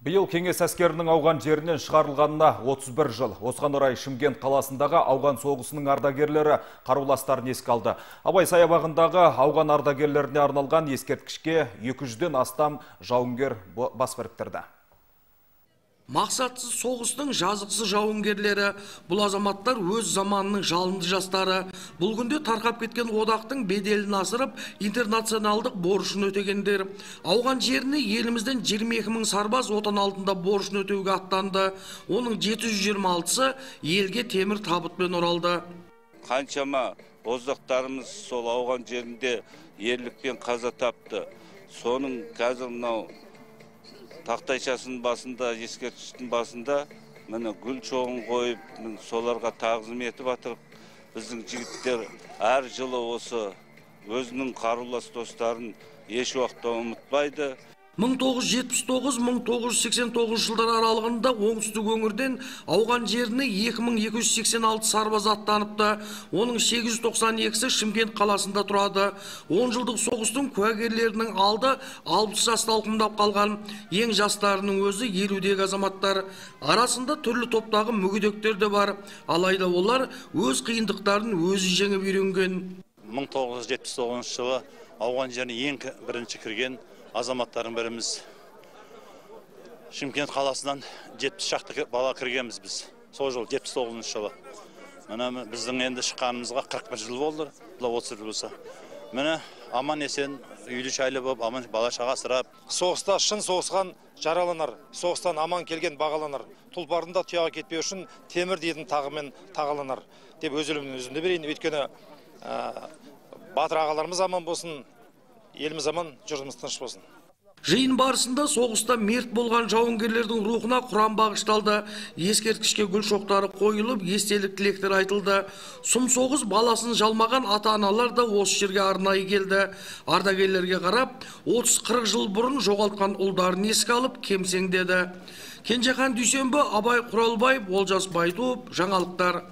Биыл кеңес әскерінің ауған жерінен шығарылғанына 31 жыл. Осыған орай Шымкент қаласындағы ауған соғысының ардагерлері қаруластарын еске алды. Абай саябағындағы ауған ардагерлеріне арналған ескерткішке 200-ден астам жауынгер бас біріктірді. Мақсатсыз соғыстың жазықсыз жауынгерлері, бұл азаматтар өз заманының жалынды жастары. Бұл күнде тарқап кеткен одақтың беделін асырып, интернационалдық борышын өтегендер. Ауған жеріне елімізден 22 мың сарбаз отан алдында борышын өтеуге аттанды. Оның 726-сы елге темір табытпен оралды. Қаншама боздақтарымыз сол ауған жерінде ерлікпен қаза тапты. Соның қазір мынау тақтайшасының басында ескерткіштің басында міне гүл шоғын қойып соларға тағзым етіп жатыр біздің жігіттер әр жылы осы өзінің қарулас достарын еш уақытта ұмытпайды. 1979-1989 жылдар аралығында оңтүстік өңірден ауған жеріне 2286 сарбаз аттаныпты. Оның 892-сі Шымкент қаласында тұрады. 10 жылдық соғыстың куәгерлерінің алды 60 жаста алқымдап қалған. Ең жастарының өзі 50-дегі азаматтар. Арасында түрлі топтағы мүгедектер де бар. Алайда олар өз қиындықтарын өзі жеңіп үйренген. 1979 жылы ауған жеріне ең бірінші кірген азаматтардың біріміз шымкент қаласынан жетпіс шақты бала кіргенбіз біз. Сол жылы жетпіс тоғызыншы жылы. Міне біздің енді шыққанымызға қырық бір жыл болды бұл отыз бір болса. Міне аман есен үйлі жайлы болып аман бала шаға асырап. Соғыста шын соғысқан жараланар соғыстан аман келген бағаланар. Тұлпарында тұяғы кетпеу үшін темір дейтін тағымен тағаланар деп өз өлімнің өзімді берейін. Өйткені батыр ағаларымыз аман болсын еліміз аман жұртымыз тыныш болсын Жиын барысында соғыста мерт болған жауынгерлердің рухына құран бағышталды. Ескерткішке гүл шоқтары қойылып, естелік тілектер айтылды. Сұм соғыс баласын жалмаған ата-аналар да осы жерге арнайы келді. Ардагерлерге қарап, 30-40 жыл бұрын жоғалтқан ұлдарын еске алып, кемсеңдеді. Кенжехан Дүйсенбі, Абай Құралбаев, Олжас Байтуов, жаңалықтар.